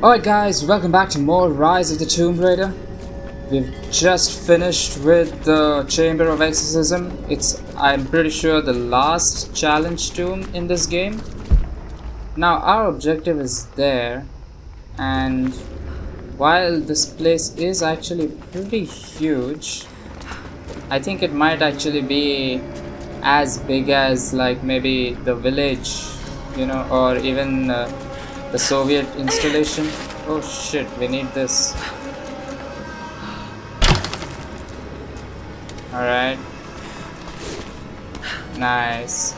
Alright guys, welcome back to more Rise of the Tomb Raider. We've just finished with the Chamber of Exorcism. It's, I'm pretty sure, the last challenge tomb in this game. Now our objective is there and while this place is actually pretty huge, I think it might actually be as big as like maybe the village, you know, or even uh, the Soviet installation. Oh shit, we need this. Alright. Nice.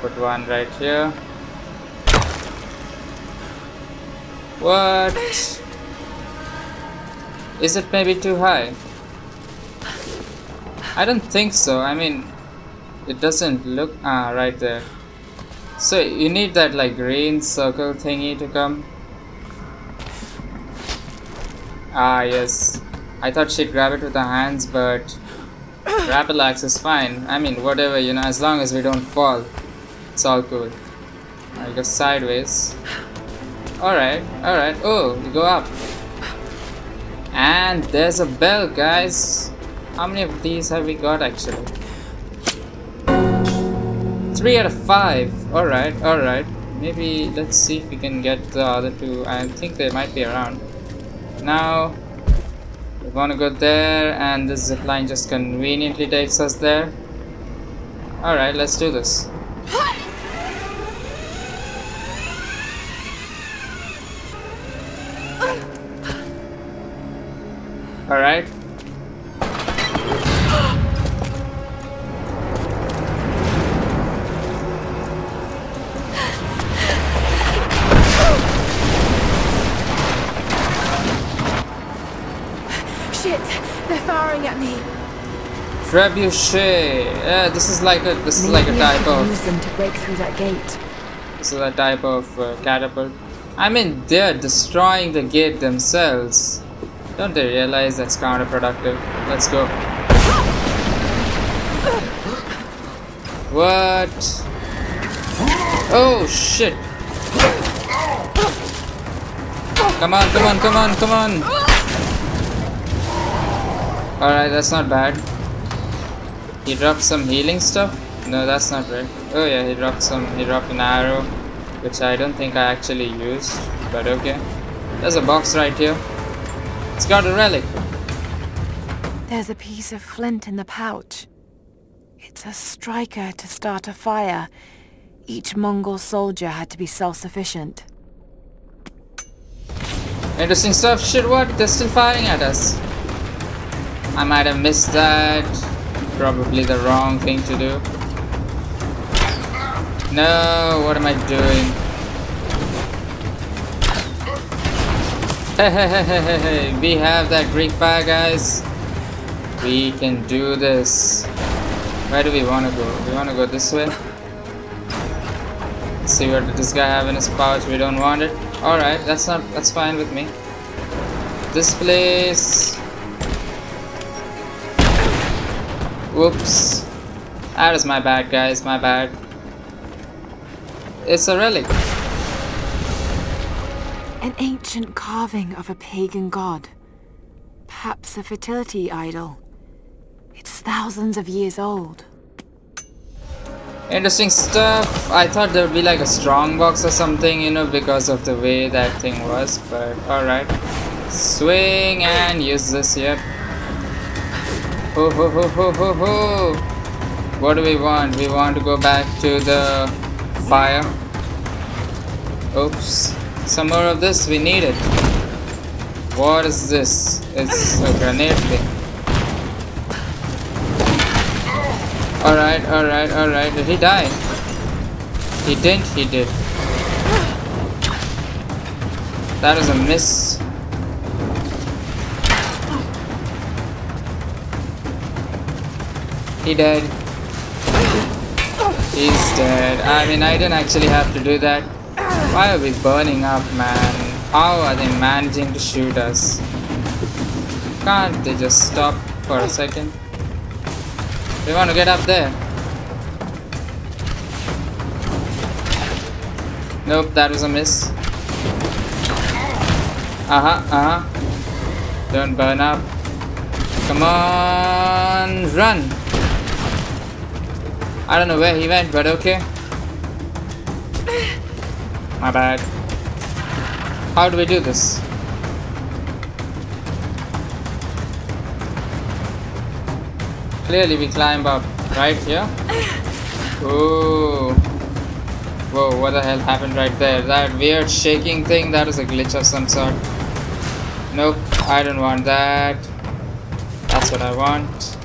Put one right here. What? Is it maybe too high? I don't think so. I mean, it doesn't look... Ah, right there. So you need that like green circle thingy to come. Ah yes. I thought she'd grab it with her hands but grapple axe is fine. I mean whatever you know as long as we don't fall. It's all cool. I go sideways. Alright, alright. Oh, we go up. And there's a bell guys. How many of these have we got actually? 3 out of 5. Alright, alright. Maybe let's see if we can get the other two. I think they might be around. Now, we want to go there and this zipline just conveniently takes us there. Alright, let's do this. Alright, Trebuchet. Yeah, this is like a this is like a Maybe type of use them to break through that gate. this is a type of uh, catapult. I mean, they're destroying the gate themselves. Don't they realize that's counterproductive? Let's go. What? Oh shit! Come on, come on, come on, come on! Alright, that's not bad. He dropped some healing stuff? No, that's not right. Oh yeah, he dropped some, he dropped an arrow, which I don't think I actually used, but okay. There's a box right here. It's got a relic. There's a piece of flint in the pouch. It's a striker to start a fire. Each Mongol soldier had to be self-sufficient. Interesting stuff. Shit, what? They're still firing at us. I might have missed that. Probably the wrong thing to do. No, what am I doing? Hey, hey, hey, hey. We have that Greek fire, guys. We can do this. Where do we want to go? We want to go this way. Let's see what this guy have in his pouch. We don't want it. Alright, that's not that's fine with me. This place Whoops. That is my bad guys, my bad. It's a relic. An ancient carving of a pagan god. Perhaps a fertility idol. It's thousands of years old. Interesting stuff. I thought there would be like a strong box or something, you know, because of the way that thing was, but alright. Swing and use this, yep. Ho! What do we want? We want to go back to the fire. Oops. Some more of this, we need it. What is this? It's a grenade thing. Alright, alright, alright. Did he die? He didn't, he did. That is a miss. He dead. He's dead. I mean, I didn't actually have to do that. Why are we burning up, man? How are they managing to shoot us? Can't they just stop for a second? We want to get up there. Nope, that was a miss. Uh-huh, uh-huh. Don't burn up. Come on, run. I don't know where he went, but okay. My bad. How do we do this? Clearly we climb up right here. Ooh. Whoa, what the hell happened right there? That weird shaking thing, that is a glitch of some sort. Nope, I don't want that. That's what I want.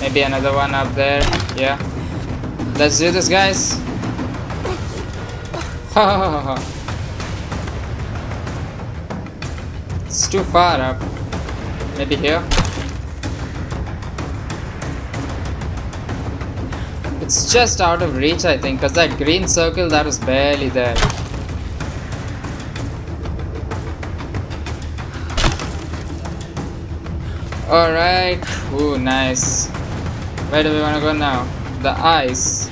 Maybe another one up there. Yeah. Let's do this, guys. it's too far up. Maybe here. It's just out of reach, I think, because that green circle that was barely there. Alright. Ooh, nice. Where do we want to go now? The ice.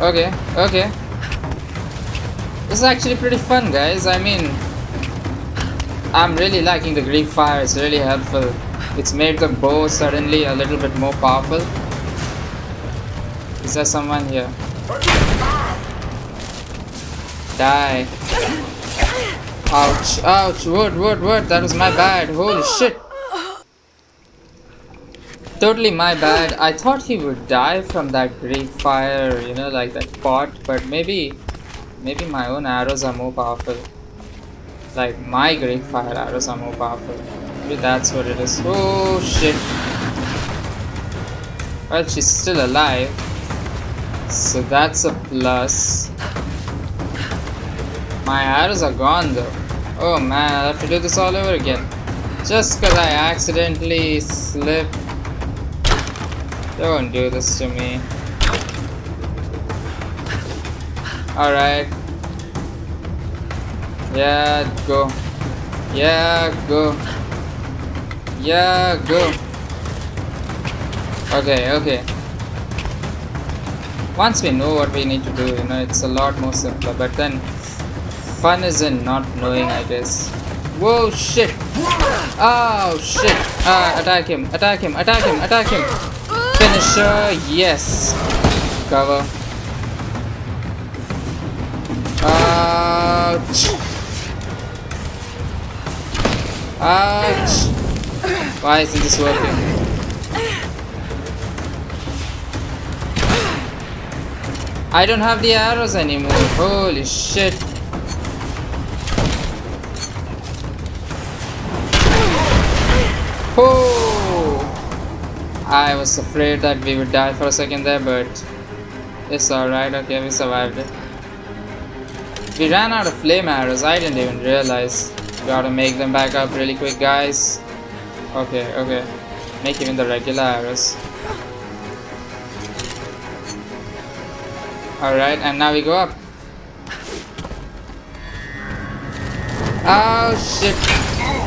Okay, okay. This is actually pretty fun, guys. I mean, I'm really liking the Greek fire. It's really helpful. It's made the bow suddenly a little bit more powerful. Is there someone here? Die. Ouch, ouch, wood, wood, wood. That was my bad. Holy shit. Totally my bad. I thought he would die from that Greek fire, you know, like that pot. But maybe, maybe my own arrows are more powerful. Like my Greek fire arrows are more powerful. Maybe that's what it is. Oh shit. Well, she's still alive. So that's a plus. My arrows are gone though. Oh man, i have to do this all over again. Just because I accidentally slipped don't do this to me. Alright. Yeah, go. Yeah, go. Yeah, go. Okay, okay. Once we know what we need to do, you know, it's a lot more simpler. But then, fun is in not knowing, I guess. Whoa, shit! Oh, shit! Uh, attack him, attack him, attack him, attack him! Finisher, yes. Cover. Ouch. Ouch. Why isn't this working? I don't have the arrows anymore. Holy shit. Oh. I was afraid that we would die for a second there, but it's alright. Okay, we survived it. We ran out of flame arrows. I didn't even realize. Gotta make them back up really quick, guys. Okay, okay. Make even the regular arrows. Alright, and now we go up. Oh shit.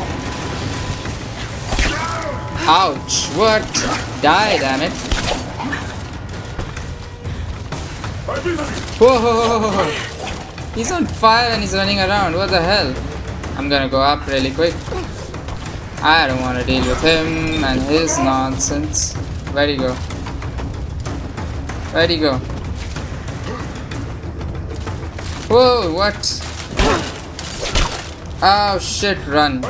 Ouch, what? Die, damn it. Whoa! He's on fire and he's running around, what the hell? I'm gonna go up really quick. I don't want to deal with him and his nonsense. Where'd he go? Where'd he go? Whoa, what? Oh shit, run.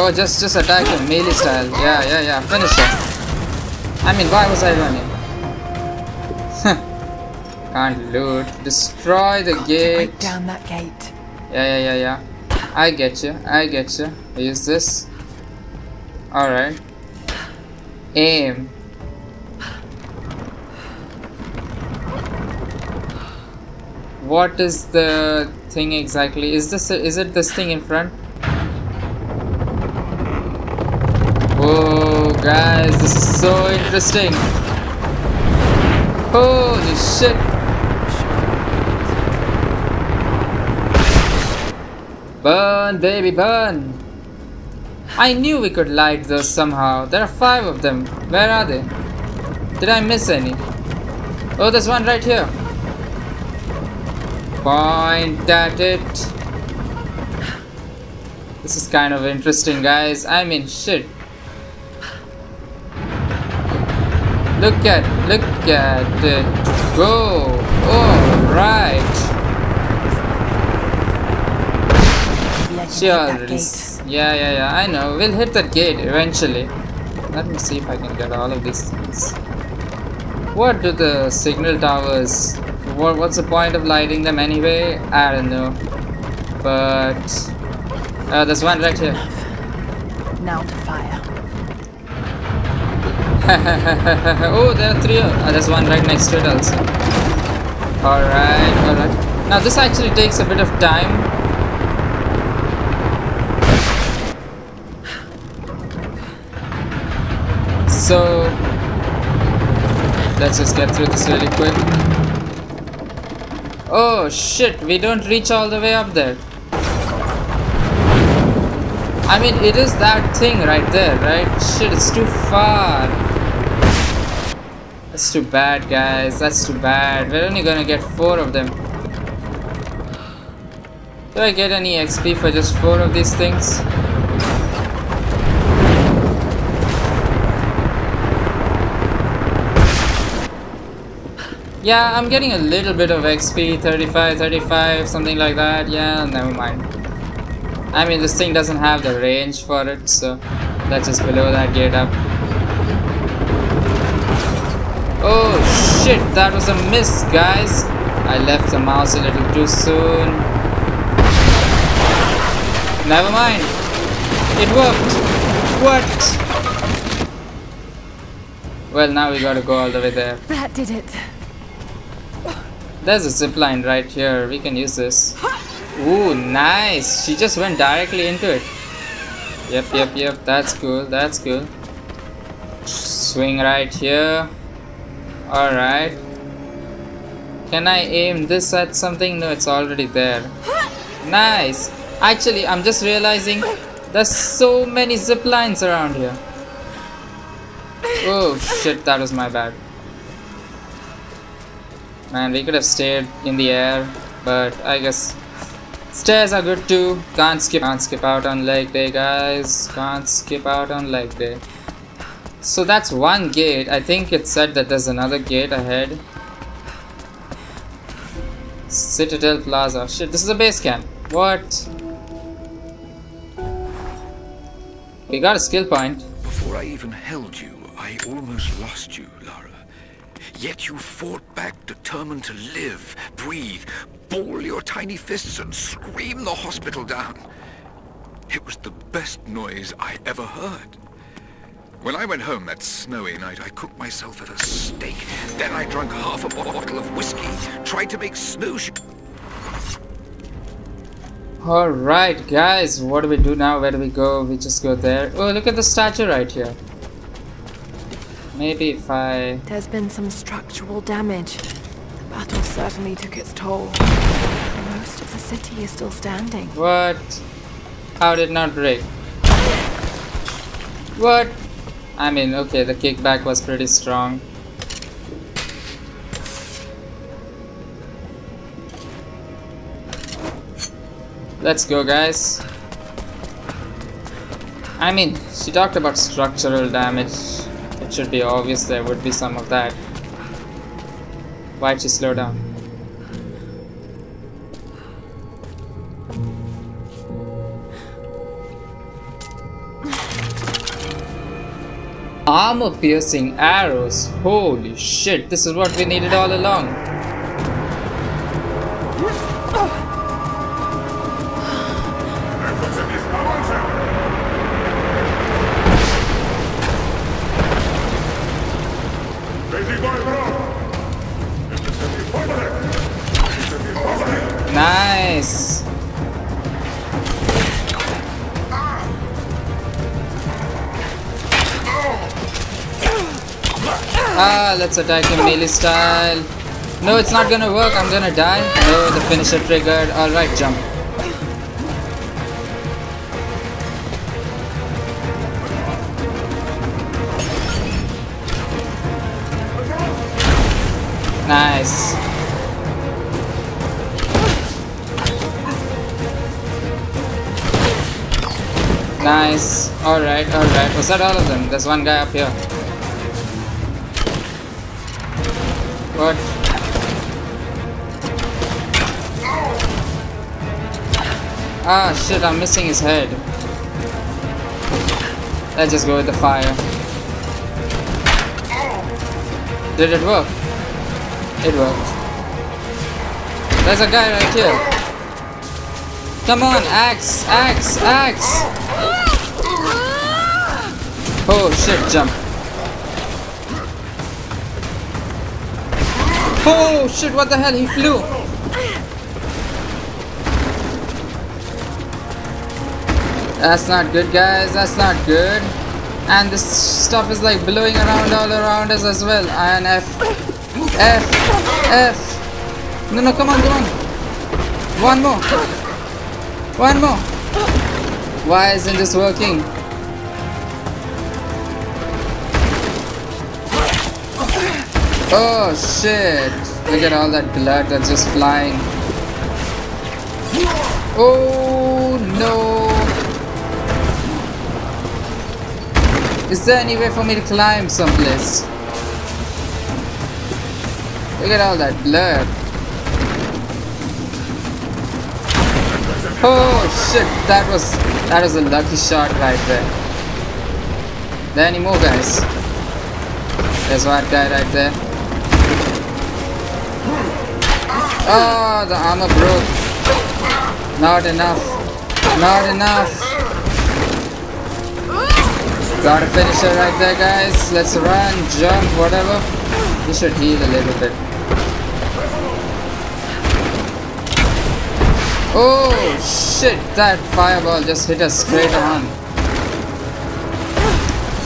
Oh, just just attack him, melee style. Yeah, yeah, yeah. Finish him. I mean, why was I running? Can't loot. Destroy the gate. Break down that gate. Yeah, yeah, yeah, yeah. I get you. I get you. Use this. All right. Aim. What is the thing exactly? Is this? Is it this thing in front? Whoa, guys, this is so interesting. Holy shit. Burn, baby, burn. I knew we could light those somehow. There are five of them. Where are they? Did I miss any? Oh, there's one right here. point at it. This is kind of interesting, guys. I mean, shit. Look at, look at it go. All right. Sure. Yeah, yeah, yeah. I know. We'll hit that gate eventually. Let me see if I can get all of these things. What do the signal towers... What, what's the point of lighting them anyway? I don't know. But... Uh, there's one right here. Now to fire. oh, there are three. Uh, there's one right next to it also. Alright, alright. Now this actually takes a bit of time. So, let's just get through this really quick. Oh shit, we don't reach all the way up there. I mean, it is that thing right there, right? Shit, it's too far. That's too bad, guys. That's too bad. We're only gonna get four of them. Do I get any XP for just four of these things? Yeah, I'm getting a little bit of XP, 35, 35, something like that. Yeah, never mind. I mean, this thing doesn't have the range for it, so let's just below that gate up. Shit, that was a miss, guys. I left the mouse a little too soon. Never mind. It worked. What? Well, now we gotta go all the way there. That did it. There's a zip line right here. We can use this. Ooh, nice. She just went directly into it. Yep, yep, yep. That's cool. That's cool. Swing right here. Alright. Can I aim this at something? No, it's already there. Nice. Actually, I'm just realizing there's so many zip lines around here. Oh shit, that was my bad. Man, we could have stayed in the air, but I guess stairs are good too. Can't skip, can't skip out on leg day, guys. Can't skip out on leg day. So that's one gate. I think it said that there's another gate ahead. Citadel Plaza. Shit, this is a base camp. What? We got a skill point. Before I even held you, I almost lost you, Lara. Yet you fought back, determined to live, breathe, ball your tiny fists and scream the hospital down. It was the best noise I ever heard. When I went home that snowy night, I cooked myself at a steak. Then I drank half a bottle of whiskey, tried to make snowshoes. Alright guys, what do we do now? Where do we go? We just go there. Oh, look at the statue right here. Maybe if I... There's been some structural damage. The battle certainly took its toll. Most of the city is still standing. What? How did it not break? What? I mean, okay, the kickback was pretty strong. Let's go, guys. I mean, she talked about structural damage. It should be obvious there would be some of that. Why'd she slow down? Armor piercing arrows. Holy shit, this is what we needed all along. attack in melee style. No, it's not gonna work. I'm gonna die. No, the finisher triggered. Alright, jump. Nice. Nice. Alright, alright. Was that all of them? There's one guy up here. Ah, shit, I'm missing his head. Let's just go with the fire. Did it work? It worked. There's a guy right here. Come on, axe, axe, axe! Oh shit, jump. Oh shit, what the hell? He flew! That's not good, guys. That's not good. And this stuff is like blowing around all around us as well. And F. F. F. No, no, come on, come on. One more. One more. Why isn't this working? Oh shit! Look at all that blood that's just flying. Oh no! Is there any way for me to climb someplace? Look at all that blood. Oh shit, that was that was a lucky shot right there. There any more guys? There's one guy right there. Oh, the armor broke. Not enough. Not enough. Gotta finish it right there, guys. Let's run, jump, whatever. We should heal a little bit. Oh, shit. That fireball just hit us straight on.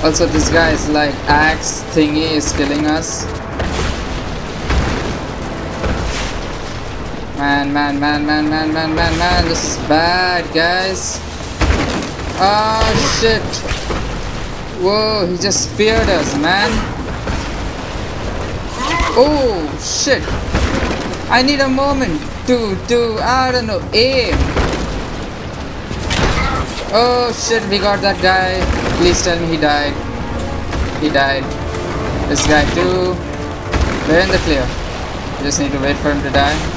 Also, this guy's like axe thingy is killing us. Man, man, man, man, man, man, man, man. This is bad, guys. Oh, shit. Whoa, he just speared us, man. Oh, shit. I need a moment to do, I don't know, aim. Oh, shit, we got that guy. Please tell me he died. He died. This guy too. We're in the clear. Just need to wait for him to die.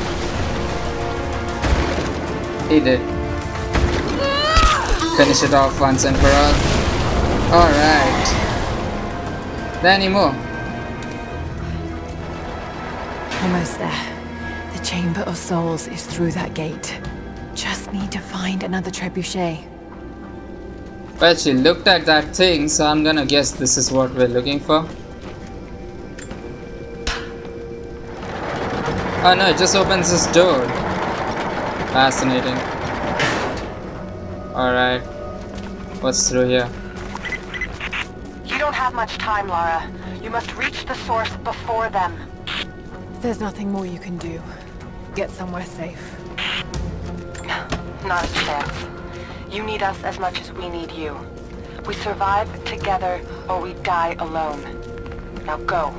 He did. Finish it off once and for all. Alright. There any more? Almost there. The Chamber of Souls is through that gate. Just need to find another trebuchet. Well, she looked at that thing, so I'm gonna guess this is what we're looking for. Oh no, it just opens this door. Fascinating. Alright. What's through here? You don't have much time, Lara. You must reach the source before them. There's nothing more you can do. Get somewhere safe. Not a chance. You need us as much as we need you. We survive together or we die alone. Now go.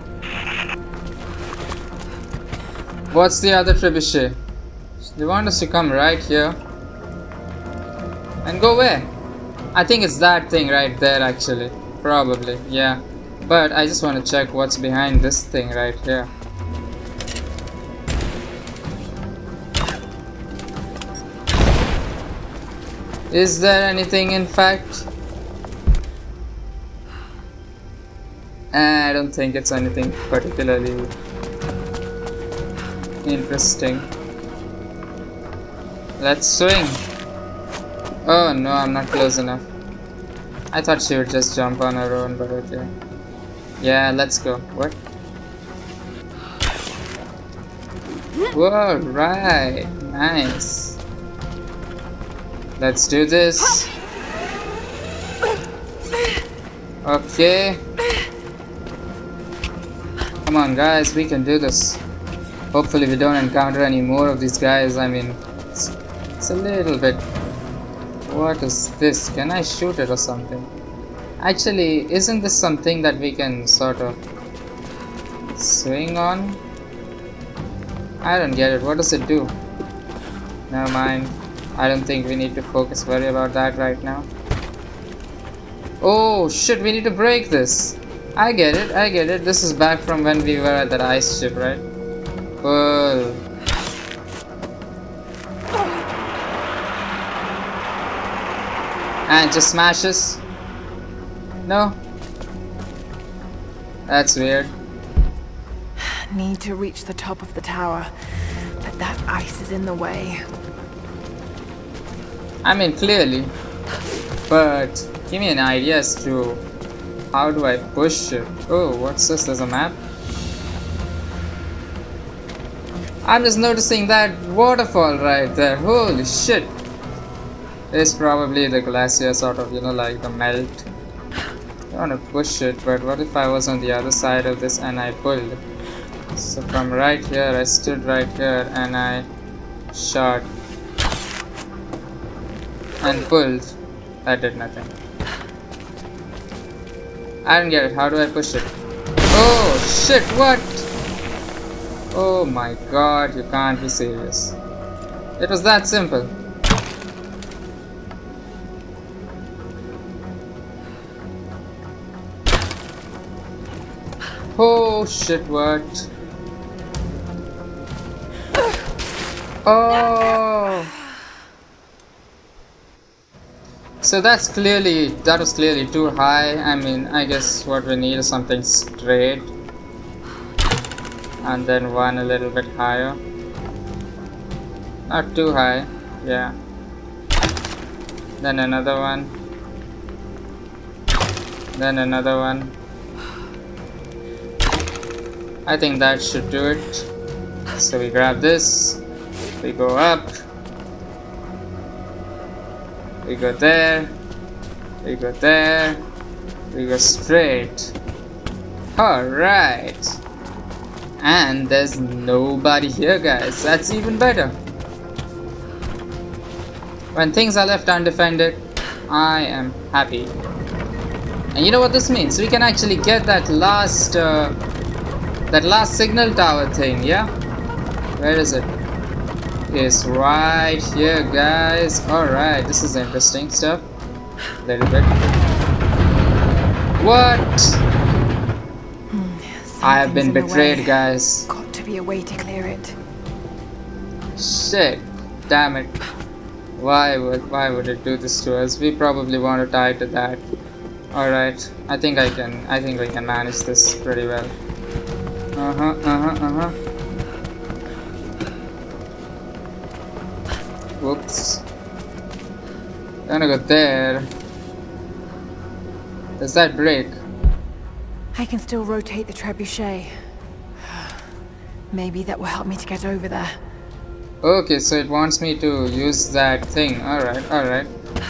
What's the other trebuchet? They want us to come right here. And go where? I think it's that thing right there actually. Probably, yeah. But I just want to check what's behind this thing right here. Is there anything in fact? I don't think it's anything particularly interesting. Let's swing. Oh no, I'm not close enough. I thought she would just jump on her own, but okay. Yeah, let's go. What? Whoa, right. Nice. Let's do this. Okay. Come on, guys, we can do this. Hopefully we don't encounter any more of these guys. I mean, a little bit... What is this? Can I shoot it or something? Actually, isn't this something that we can sort of swing on? I don't get it. What does it do? Never mind. I don't think we need to focus worry about that right now. Oh shit, we need to break this. I get it, I get it. This is back from when we were at that ice ship, right? Cool. And just smashes. No. That's weird. Need to reach the top of the tower, but that ice is in the way. I mean, clearly. But give me an idea as to how do I push it. Oh, what's this? There's a map. I'm just noticing that waterfall right there. Holy shit. It's probably the glacier sort of, you know, like the melt. I want to push it, but what if I was on the other side of this and I pulled? So from right here, I stood right here and I shot and pulled. That did nothing. I don't get it. How do I push it? Oh shit, what? Oh my god, you can't be serious. It was that simple. Oh shit, what? Oh! So that's clearly, that was clearly too high. I mean, I guess what we need is something straight. And then one a little bit higher. Not too high, yeah. Then another one. Then another one. I think that should do it. So we grab this, we go up, we go there, we go there, we go straight. Alright. And there's nobody here guys, that's even better. When things are left undefended, I am happy. And you know what this means? We can actually get that last uh, that last signal tower thing, yeah? Where is it? It's right here, guys. Alright, this is interesting stuff. A little bit. What? I have been betrayed, guys. Got to be a way to clear it. Shit. Damn it. Why would why would it do this to us? We probably want to tie to that. Alright. I think I can I think we can manage this pretty well. Uh-huh, uh-huh, uh-huh. Whoops. Gonna go there. Does that break? I can still rotate the trebuchet. Maybe that will help me to get over there. Okay, so it wants me to use that thing. Alright, alright.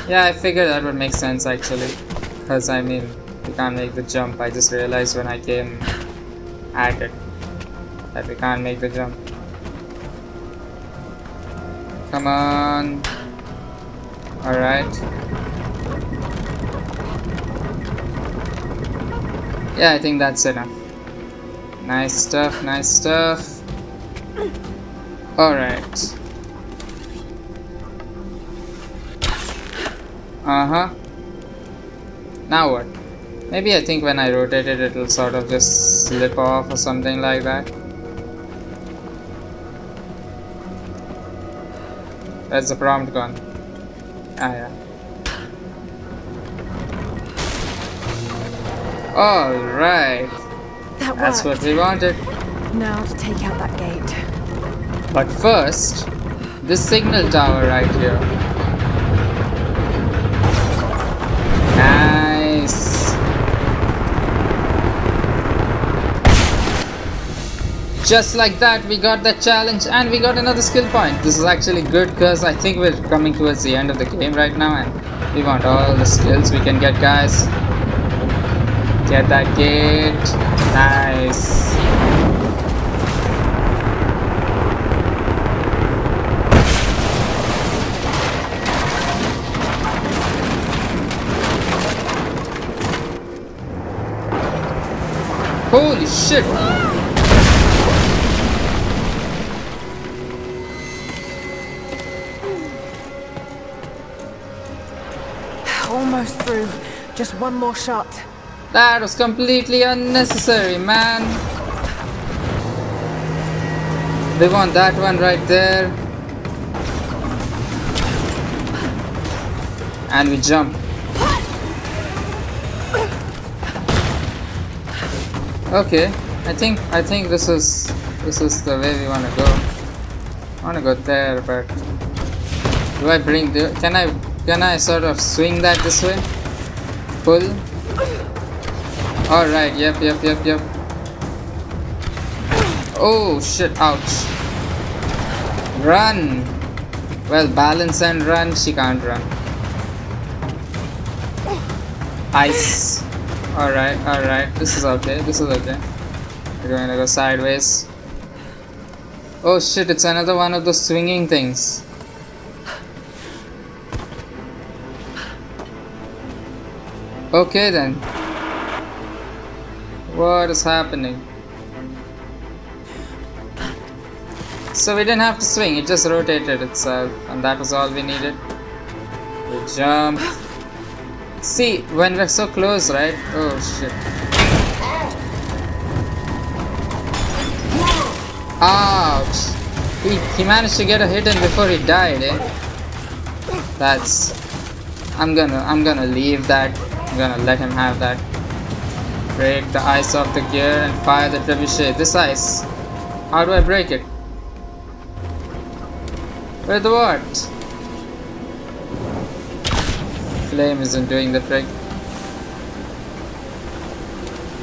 Yeah, I figured that would make sense actually. Because, I mean, we can't make the jump. I just realized when I came at it that we can't make the jump. Come on. Alright. Yeah, I think that's enough. Nice stuff, nice stuff. Alright. Uh-huh. Now what? Maybe I think when I rotate it, it'll sort of just slip off or something like that. That's the prompt gun. Ah, yeah. Alright. That That's what we wanted. Now to take out that gate. But first, this signal tower right here. Just like that, we got that challenge and we got another skill point. This is actually good because I think we're coming towards the end of the game right now and we want all the skills we can get, guys. Get that gate. Nice. Holy shit! Almost through. Just one more shot. That was completely unnecessary, man. We want that one right there. And we jump. Okay, I think I think this is this is the way we wanna go. I wanna go there, but do I bring the can I can I sort of swing that this way? Pull? Alright, yep, yep, yep, yep. Oh shit, ouch. Run! Well, balance and run, she can't run. Ice. Alright, alright, this is okay, this is okay. We're going to go sideways. Oh shit, it's another one of those swinging things. Okay then. What is happening? So we didn't have to swing, it just rotated itself and that was all we needed. We jumped. See, when we're so close, right? Oh shit. Ouch! He, he managed to get a hit in before he died, eh? That's... I'm gonna, I'm gonna leave that. I'm gonna let him have that. Break the ice off the gear and fire the trebuchet. This ice. How do I break it? With what? Flame isn't doing the trick.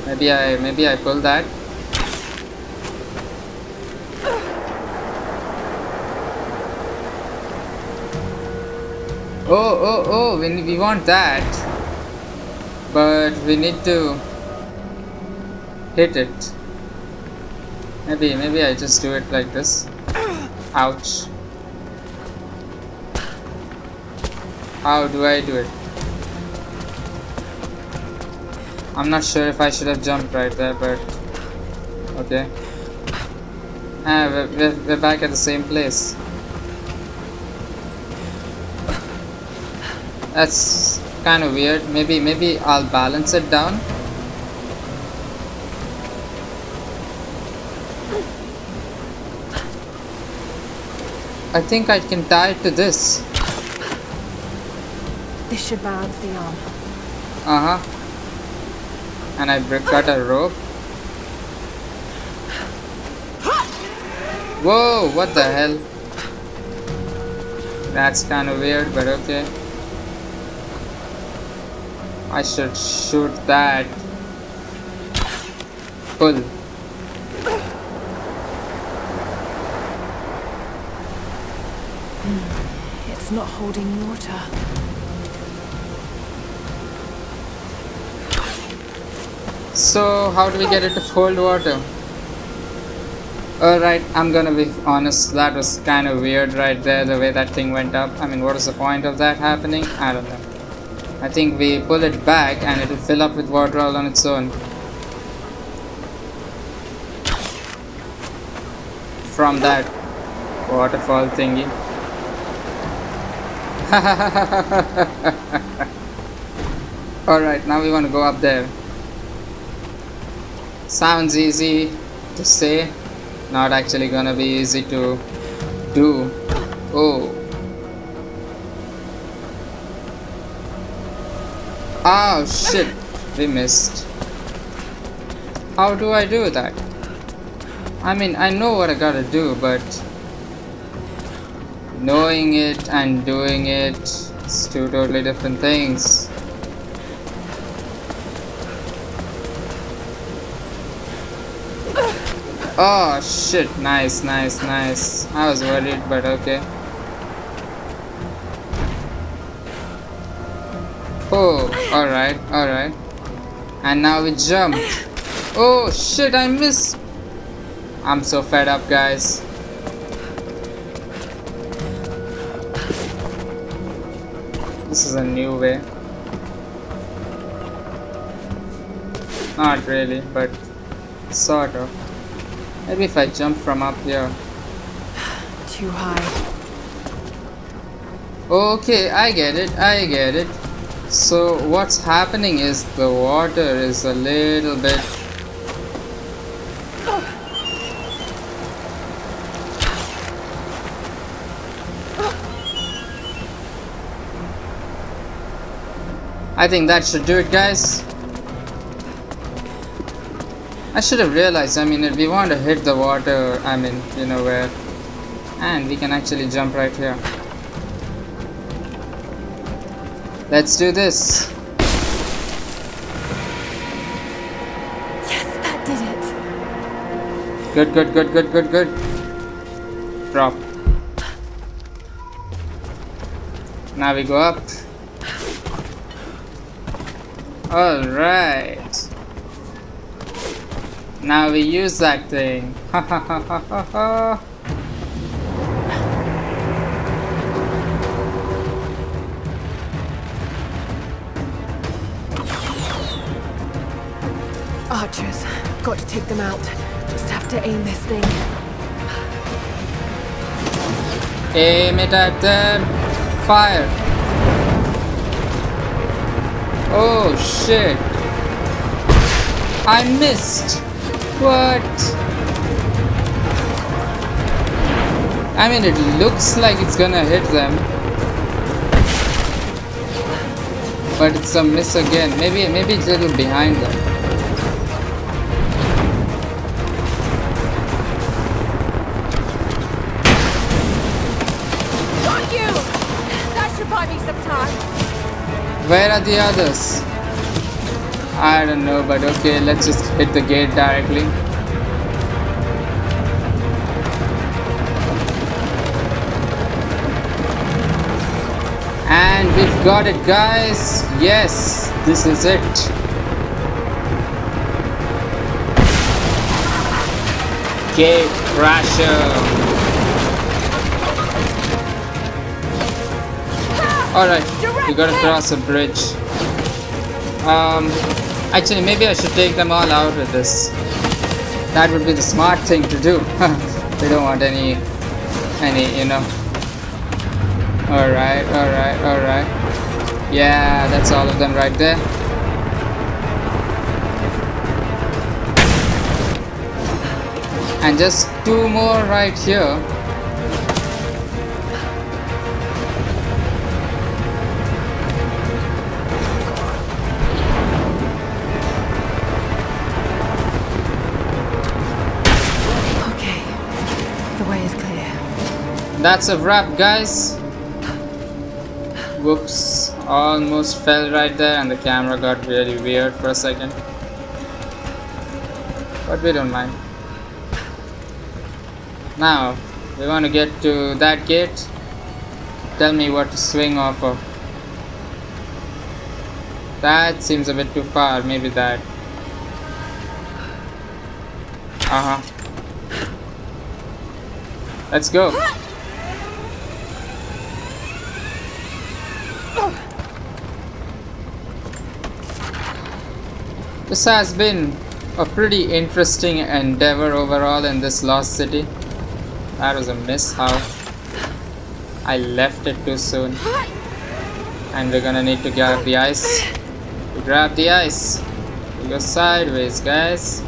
Maybe I maybe I pull that. Oh oh oh we, we want that. But we need to hit it. Maybe maybe I just do it like this. Ouch. How do I do it? I'm not sure if I should have jumped right there, but okay. Ah, we're, we're, we're back at the same place. That's kind of weird. Maybe maybe I'll balance it down. I think I can tie it to this. This should balance the arm. Uh-huh. And I got a rope. Whoa, what the hell? That's kind of weird, but okay. I should shoot that. Pull. It's not holding water. So, how do we get it to hold water? Alright, I'm gonna be honest, that was kind of weird right there, the way that thing went up. I mean, what is the point of that happening? I don't know. I think we pull it back and it'll fill up with water all on its own. From that waterfall thingy. Alright, now we want to go up there. Sounds easy to say, not actually gonna be easy to do. Oh. Oh shit, we missed. How do I do that? I mean, I know what I gotta do, but knowing it and doing it is two totally different things. Oh shit, nice, nice, nice. I was worried, but okay. Alright, alright. And now we jump. Oh shit, I missed. I'm so fed up, guys. This is a new way. Not really, but sort of. Maybe if I jump from up here. Too high. Okay, I get it, I get it. So what's happening is the water is a little bit I think that should do it guys. I should have realized, I mean if we want to hit the water, I mean, you know where. And we can actually jump right here. Let's do this. Yes, that did it. Good, good, good, good, good, good. Drop. Now we go up. Alright. Now we use that thing. Ha ha ha ha ha ha. Archers. Got to take them out. Just have to aim this thing. Aim it at them. Fire. Oh shit. I missed. What? I mean, it looks like it's gonna hit them. But it's a miss again. Maybe, maybe it's a little behind them. Where are the others? I don't know, but okay, let's just hit the gate directly. And we've got it, guys. Yes, this is it. Gate Crasher. Alright, we gotta cross a bridge. Um, actually, maybe I should take them all out with this. That would be the smart thing to do. we don't want any, any, you know. Alright, alright, alright. Yeah, that's all of them right there. And just two more right here. That's a wrap, guys. Whoops, almost fell right there, and the camera got really weird for a second. But we don't mind. Now, we want to get to that gate. Tell me what to swing off of. That seems a bit too far, maybe that. Uh huh. Let's go. This has been a pretty interesting endeavor overall in this lost city. That was a miss how I left it too soon. And we're gonna need to grab the ice. Grab the ice. We go sideways guys.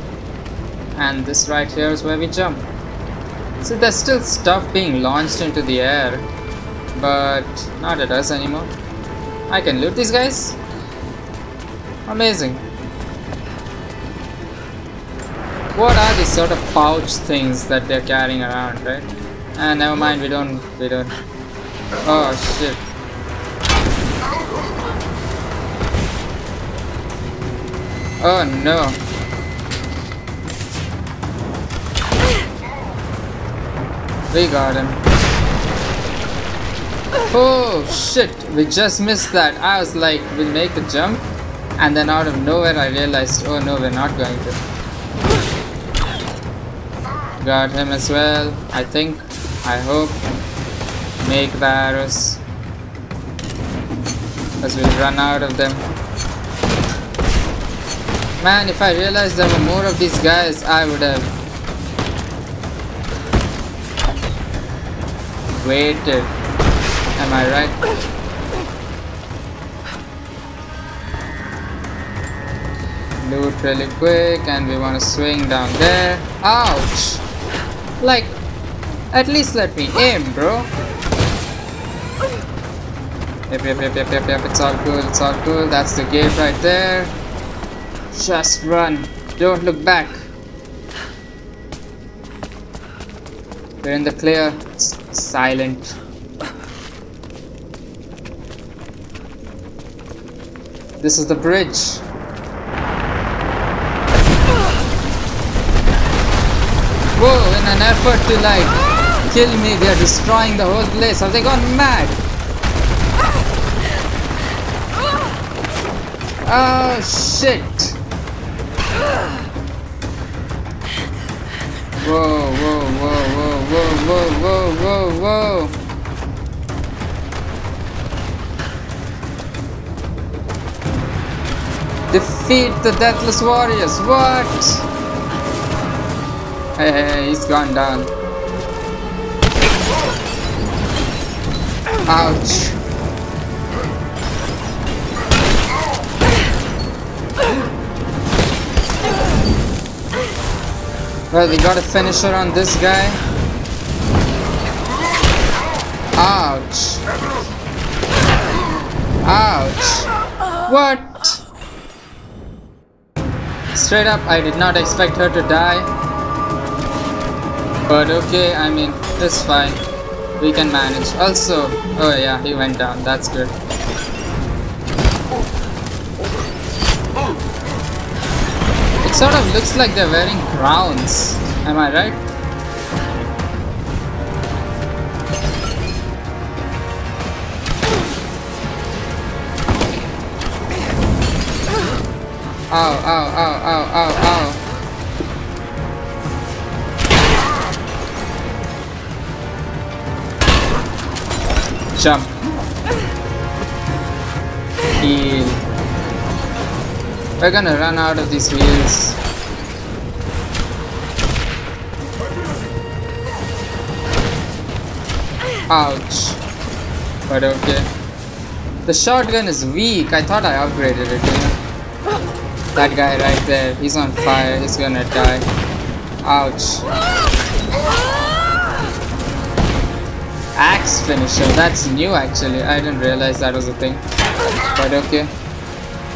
And this right here is where we jump. So there's still stuff being launched into the air. But not at us anymore. I can loot these guys? Amazing. What are these sort of pouch things that they're carrying around, right? Ah, never mind, we don't, we don't. Oh shit. Oh no. We got him. Oh shit, we just missed that. I was like, we'll make the jump. And then out of nowhere I realized, oh no, we're not going to. Got him as well. I think. I hope. Make the arrows. Because we'll run out of them. Man, if I realized there were more of these guys, I would have... Waited. Am I right? Loot really quick and we want to swing down there. Ouch! Like, at least let me aim, bro. Yep, yep, yep, yep, yep, yep, it's all cool, it's all cool. That's the gate right there. Just run. Don't look back. We're in the clear. It's silent. This is the bridge. Whoa, an effort to like kill me, they're destroying the whole place. Have they gone mad? Oh shit! Whoa, whoa, whoa, whoa, whoa, whoa, whoa, whoa, whoa! Defeat the Deathless Warriors. What? Hey, hey, hey, he's gone down. Ouch. Well, we got a finisher on this guy. Ouch. Ouch. What? Straight up, I did not expect her to die. But okay, I mean, it's fine. We can manage. Also, oh yeah, he went down. That's good. It sort of looks like they're wearing crowns. Am I right? Ow, ow, ow, ow, ow, ow. Jump. Heal. We're gonna run out of these wheels. Ouch. But okay. The shotgun is weak. I thought I upgraded it, know? That guy right there, he's on fire, he's gonna die. Ouch. Axe finisher, that's new actually. I didn't realize that was a thing. But okay.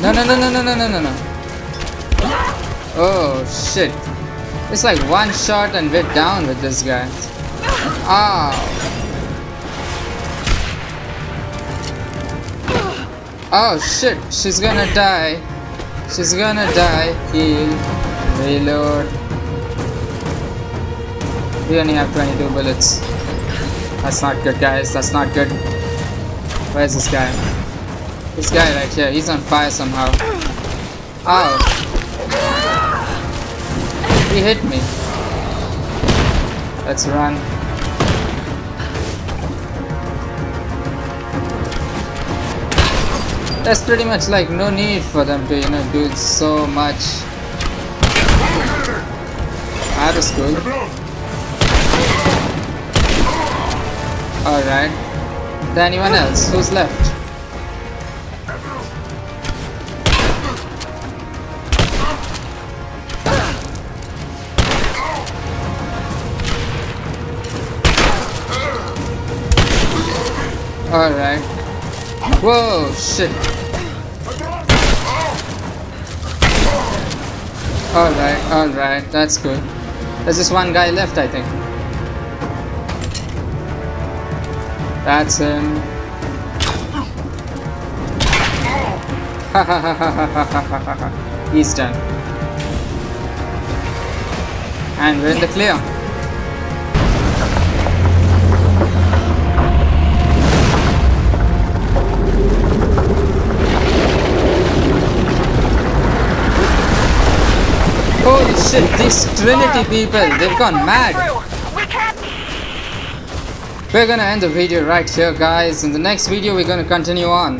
No, no, no, no, no, no, no, no, no. Oh, shit. It's like one shot and we're down with this guy. Oh. Oh shit, she's gonna die. She's gonna die. Heal. Reload. We only have 22 bullets. That's not good, guys. That's not good. Where's this guy? This guy right here. He's on fire somehow. Ow. He hit me. Let's run. There's pretty much like no need for them to, you know, do so much. That was cool. Alright. Then anyone else? Who's left? Alright. Whoa, shit. Alright, alright, that's good. There's just one guy left, I think. That's him. He's done. And we're in the clear. Holy shit, these Trinity people, they've gone mad. We're gonna end the video right here guys. In the next video we're gonna continue on.